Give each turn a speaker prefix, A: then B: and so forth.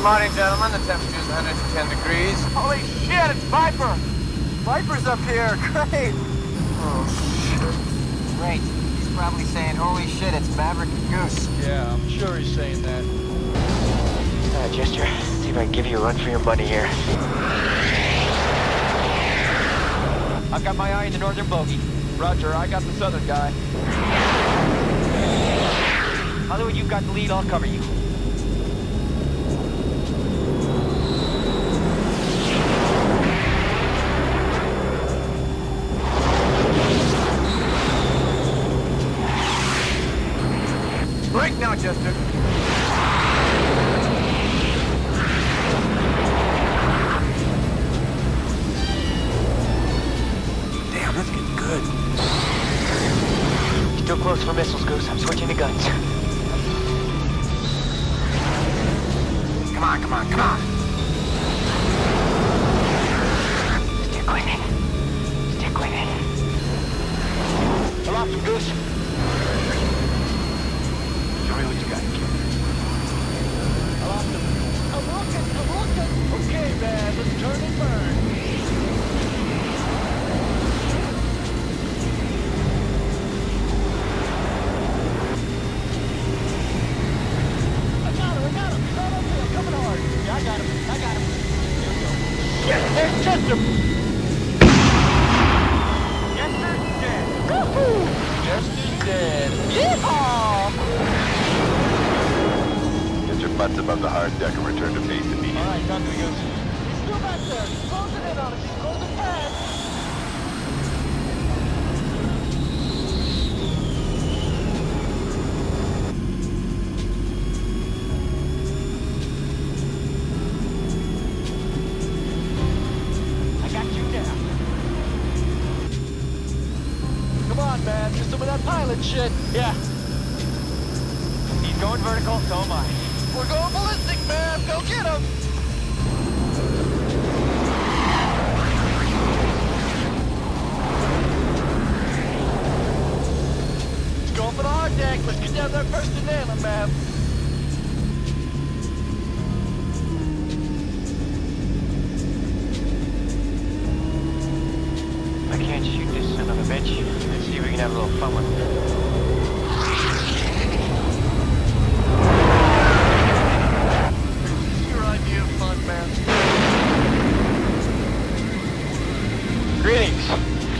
A: Good morning, gentlemen. The temperature is 110 degrees. Holy shit, it's Viper! Viper's up here, great! Oh, shit. Great. He's probably saying, holy shit, it's Maverick and Goose.
B: Yeah, I'm sure he's saying that.
C: Uh, Jester, see if I can give you a run for your money here. I've got my eye on the northern bogey.
B: Roger, I got the southern guy.
C: Hollywood, you've got the lead, I'll cover you.
A: Jester. Damn,
C: that's getting good. Still close for missiles, Goose. I'm switching to guns.
A: Come on, come on, come on.
D: Butts above the hard deck and return to base immediately. All
B: right, me, Goose. He's still back there. Closing in on us. He's closing fast.
C: I got you now.
B: Come on, man. Do some of that pilot shit. Yeah.
C: He's going vertical, so am I.
B: We're going ballistic, man. Go get him. He's going for the hard deck. Let's get down there first and nail him, man.
C: I can't shoot this son of a bitch. Let's see if we can have a little fun with it.